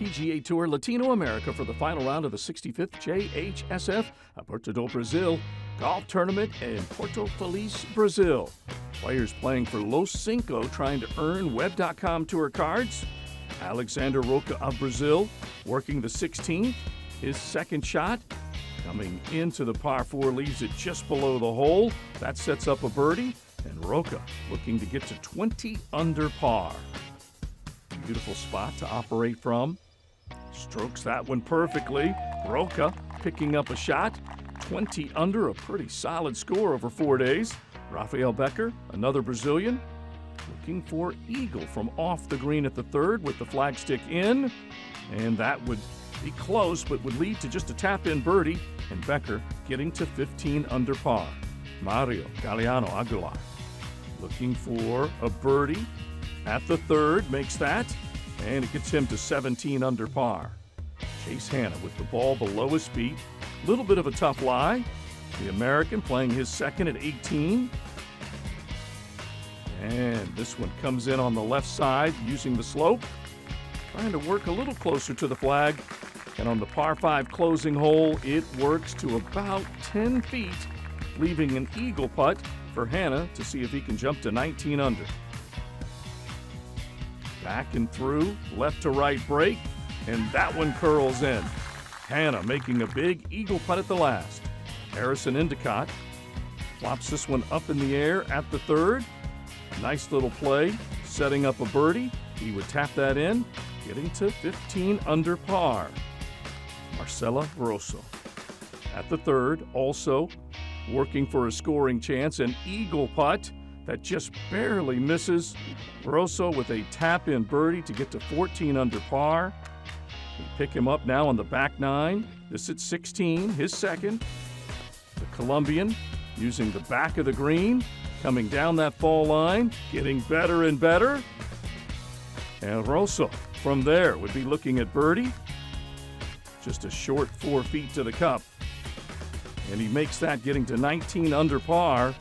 PGA Tour Latino America for the final round of the 65th JHSF Aberto do Brasil golf tournament in Porto Feliz, Brazil. Players playing for Los Cinco trying to earn Web.com Tour cards. Alexandre Rocha of Brazil working the 16th. His second shot coming into the par 4 leaves it just below the hole. That sets up a birdie. And Rocha looking to get to 20 under par. Beautiful spot to operate from. Strokes that one perfectly. Rocha picking up a shot. 20 under, a pretty solid score over four days. Rafael Becker, another Brazilian, looking for eagle from off the green at the third with the flagstick in. And that would be close, but would lead to just a tap in birdie, and Becker getting to 15 under par. Mario Galiano Aguilar looking for a birdie at the third, makes that, and it gets him to 17 under par. Chase Hanna with the ball below his feet. a Little bit of a tough lie. The American playing his second at 18. And this one comes in on the left side using the slope. Trying to work a little closer to the flag. And on the par 5 closing hole, it works to about 10 feet, leaving an eagle putt for Hanna to see if he can jump to 19 under. Back and through, left to right break, and that one curls in. Hanna making a big eagle putt at the last. Harrison Endycott flops this one up in the air at the third. Nice little play, setting up a birdie. He would tap that in, getting to 15 under par. Marcelo Rozo at the third, also working for a scoring chance. An eagle putt that just barely misses. Rozo with a tap in birdie to get to 14 under par. We pick him up now on the back nine. This at 16, his second. The Colombian using the back of the green, coming down that fall line, getting better and better. And Rozo from there would be looking at birdie. Just a short four feet to the cup. And he makes that getting to 19 under par.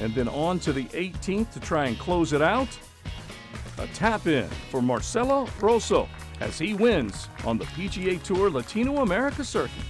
And then on to the 18th to try and close it out. A tap in for Marcelo Rozo as he wins on the PGA Tour Latino America Circuit.